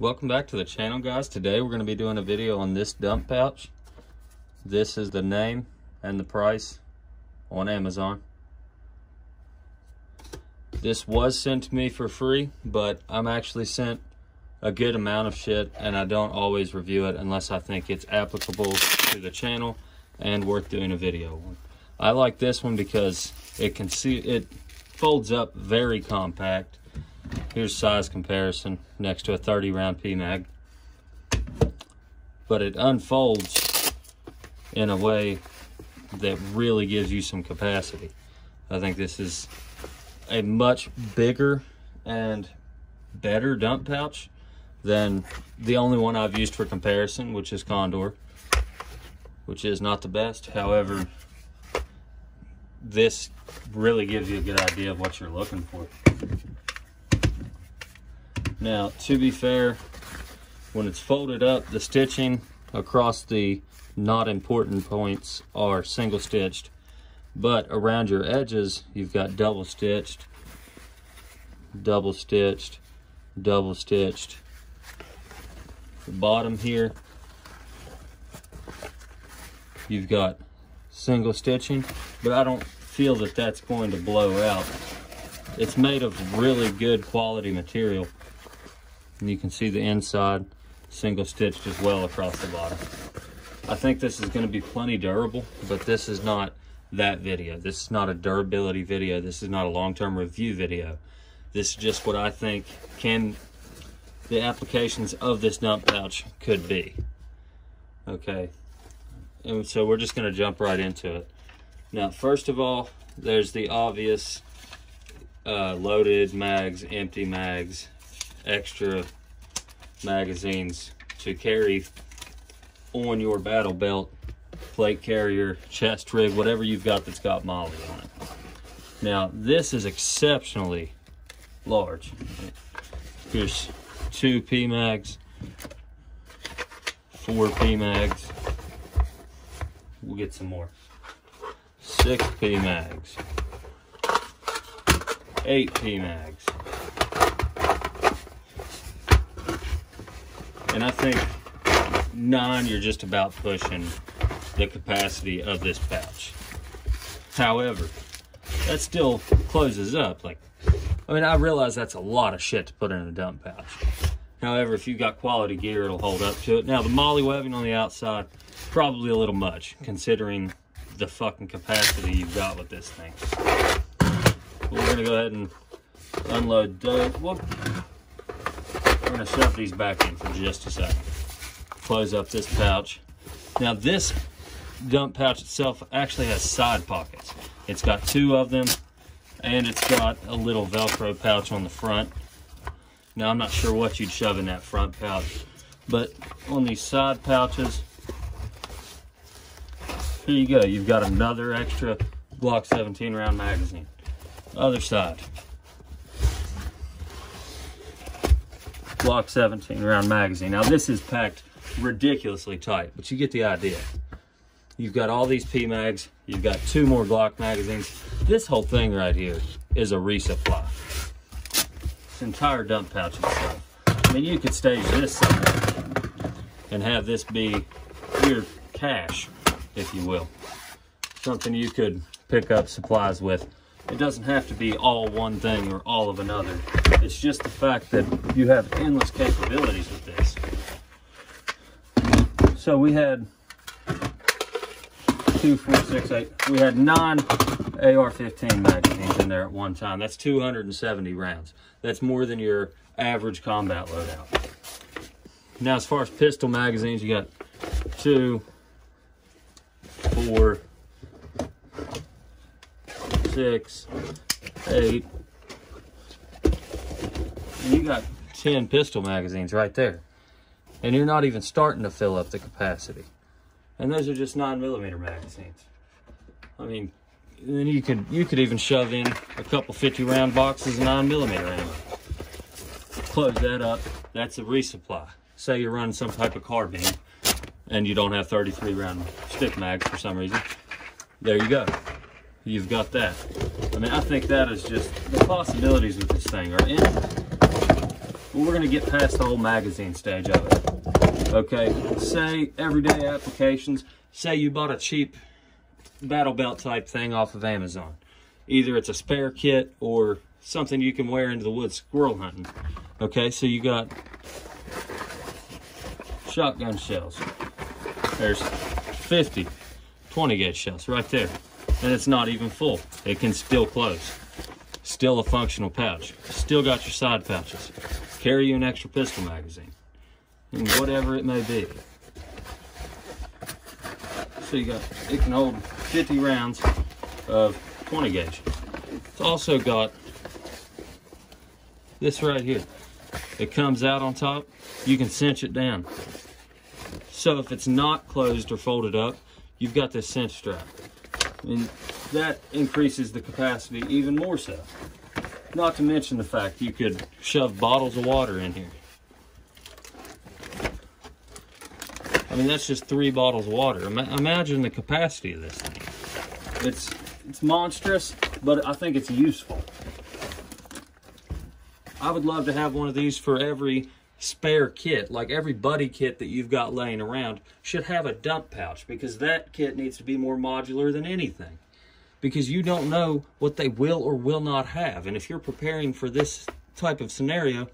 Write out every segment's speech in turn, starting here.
Welcome back to the channel guys. Today we're going to be doing a video on this dump pouch. This is the name and the price on Amazon. This was sent to me for free, but I'm actually sent a good amount of shit and I don't always review it unless I think it's applicable to the channel and worth doing a video on. I like this one because it can see it folds up very compact Here's size comparison next to a 30 round PMAG. But it unfolds in a way that really gives you some capacity. I think this is a much bigger and better dump pouch than the only one I've used for comparison, which is Condor, which is not the best. However, this really gives you a good idea of what you're looking for. Now, to be fair, when it's folded up, the stitching across the not important points are single stitched, but around your edges, you've got double stitched, double stitched, double stitched. The bottom here, you've got single stitching, but I don't feel that that's going to blow out. It's made of really good quality material. And you can see the inside single stitched as well across the bottom. I think this is going to be plenty durable, but this is not that video. This is not a durability video. This is not a long-term review video. This is just what I think can the applications of this dump pouch could be. Okay, and so we're just going to jump right into it. Now, first of all, there's the obvious uh, loaded mags, empty mags, extra magazines to carry on your battle belt, plate carrier, chest rig, whatever you've got that's got MOLLE on it. Now, this is exceptionally large. Here's two PMags, four PMags. We'll get some more. Six PMags, eight PMags, And I think nine, you're just about pushing the capacity of this pouch. However, that still closes up. Like, I mean, I realize that's a lot of shit to put in a dump pouch. However, if you've got quality gear, it'll hold up to it. Now, the MOLLE webbing on the outside, probably a little much, considering the fucking capacity you've got with this thing. We're gonna go ahead and unload those. We're gonna shove these back in for just a second. Close up this pouch. Now this dump pouch itself actually has side pockets. It's got two of them and it's got a little Velcro pouch on the front. Now I'm not sure what you'd shove in that front pouch, but on these side pouches, here you go. You've got another extra Glock 17 round magazine. Other side. Glock 17 round magazine. Now this is packed ridiculously tight, but you get the idea. You've got all these PMags, you've got two more Glock magazines. This whole thing right here is a resupply. This entire dump pouch itself. I mean, you could stage this somewhere and have this be your cache, if you will. Something you could pick up supplies with. It doesn't have to be all one thing or all of another. It's just the fact that you have endless capabilities with this. So we had two, four, six, eight. We had nine AR-15 magazines in there at one time. That's 270 rounds. That's more than your average combat loadout. Now, as far as pistol magazines, you got two, four, six, eight, you got 10 pistol magazines right there. And you're not even starting to fill up the capacity. And those are just nine millimeter magazines. I mean, then you could you could even shove in a couple 50 round boxes of nine millimeter ammo. Close that up. That's a resupply. Say you're running some type of carbine and you don't have 33 round stick mags for some reason. There you go. You've got that. I mean, I think that is just the possibilities with this thing are in we're gonna get past the whole magazine stage of it. Okay, say everyday applications. Say you bought a cheap battle belt type thing off of Amazon. Either it's a spare kit or something you can wear into the woods squirrel hunting. Okay, so you got shotgun shells. There's 50 20 gauge shells right there. And it's not even full. It can still close. Still a functional pouch. Still got your side pouches. Carry you an extra pistol magazine. And whatever it may be. So you got, it can hold 50 rounds of 20 gauge. It's also got this right here. It comes out on top. You can cinch it down. So if it's not closed or folded up, you've got this cinch strap. And that increases the capacity even more so. Not to mention the fact you could shove bottles of water in here. I mean, that's just three bottles of water. Imagine the capacity of this thing. It's, it's monstrous, but I think it's useful. I would love to have one of these for every spare kit, like every buddy kit that you've got laying around should have a dump pouch because that kit needs to be more modular than anything. Because you don't know what they will or will not have. And if you're preparing for this type of scenario,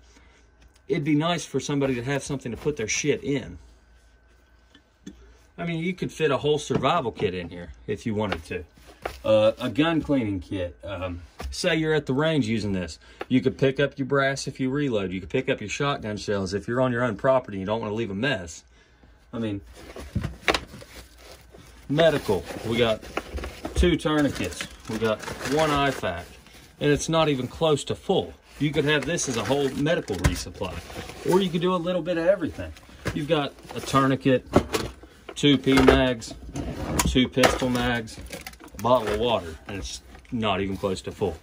it'd be nice for somebody to have something to put their shit in. I mean, you could fit a whole survival kit in here if you wanted to. Uh, a gun cleaning kit. Um, say you're at the range using this. You could pick up your brass if you reload. You could pick up your shotgun shells if you're on your own property and you don't want to leave a mess. I mean, medical. We got two tourniquets. We got one IFAK. And it's not even close to full. You could have this as a whole medical resupply. Or you could do a little bit of everything. You've got a tourniquet, two P mags, two pistol mags, a bottle of water, and it's not even close to full.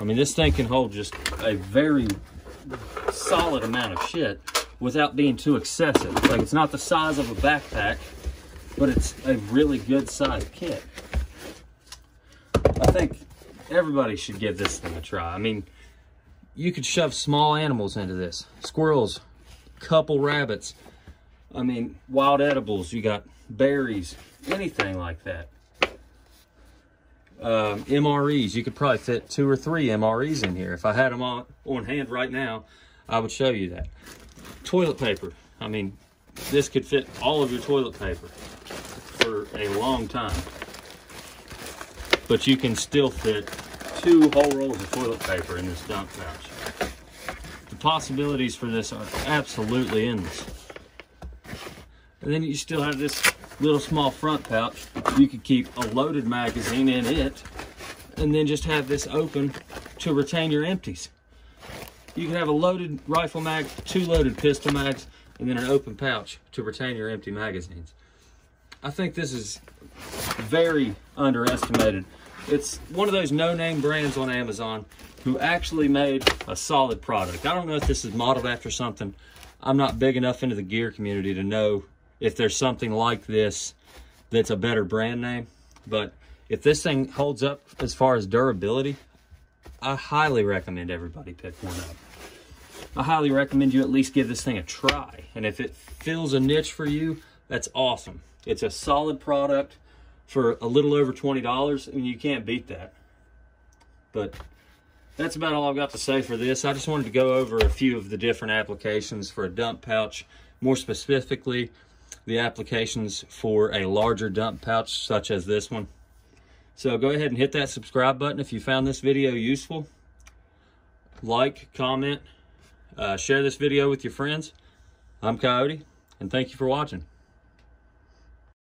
I mean, this thing can hold just a very solid amount of shit without being too excessive. Like, it's not the size of a backpack, but it's a really good sized kit. I think everybody should give this thing a try. I mean, you could shove small animals into this. Squirrels, couple rabbits. I mean, wild edibles, you got berries, anything like that um, MREs. You could probably fit two or three MREs in here. If I had them on, on hand right now, I would show you that. Toilet paper. I mean, this could fit all of your toilet paper for a long time. But you can still fit two whole rolls of toilet paper in this dump pouch. The possibilities for this are absolutely endless. And then you still have this little small front pouch. You could keep a loaded magazine in it and then just have this open to retain your empties. You can have a loaded rifle mag, two loaded pistol mags, and then an open pouch to retain your empty magazines. I think this is very underestimated. It's one of those no-name brands on Amazon who actually made a solid product. I don't know if this is modeled after something. I'm not big enough into the gear community to know if there's something like this that's a better brand name. But if this thing holds up as far as durability, I highly recommend everybody pick one up. I highly recommend you at least give this thing a try. And if it fills a niche for you, that's awesome. It's a solid product for a little over $20. I mean, you can't beat that. But that's about all I've got to say for this. I just wanted to go over a few of the different applications for a dump pouch. More specifically, the applications for a larger dump pouch such as this one. So go ahead and hit that subscribe button if you found this video useful. Like, comment, uh, share this video with your friends. I'm Coyote, and thank you for watching.